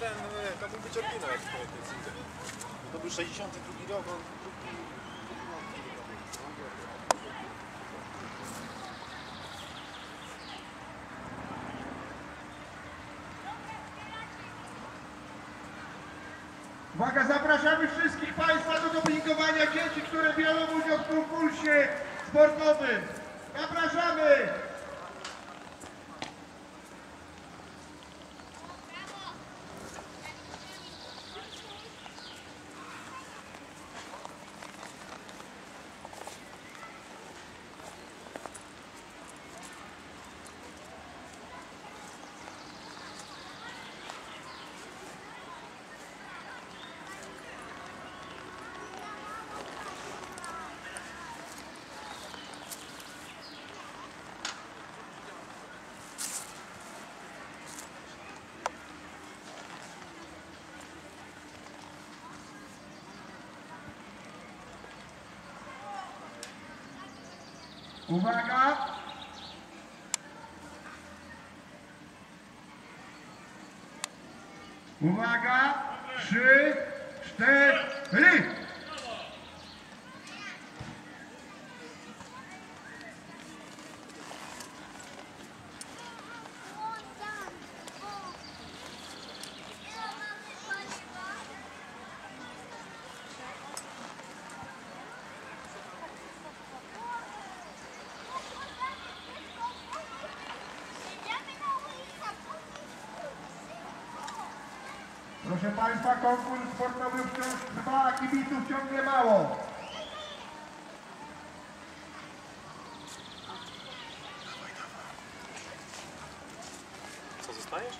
ten, e, to mógł być oryginał jak to. To był 62 rok, on. Uwaga, zapraszamy wszystkich Państwa do dopingowania dzieci, które biorą udział w konkursie sportowym. Zapraszamy! Uwaga! Uwaga! Trzy, cztery! Proszę Państwa, konkurs sportowy wciąż trwa, a kibiców ciągle mało. Co, zostajesz?